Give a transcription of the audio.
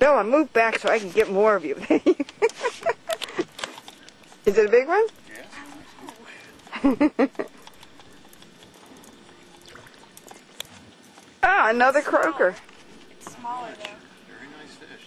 Bella, move back so I can get more of you. Is it a big one? Yes. ah, another croaker. It's smaller though. Very nice fish.